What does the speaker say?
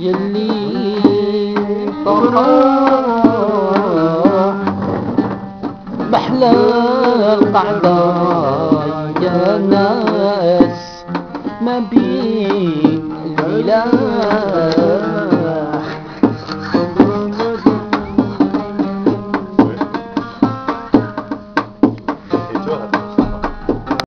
يلي فرحان محلى القعدة يا ناس ما بين البلاد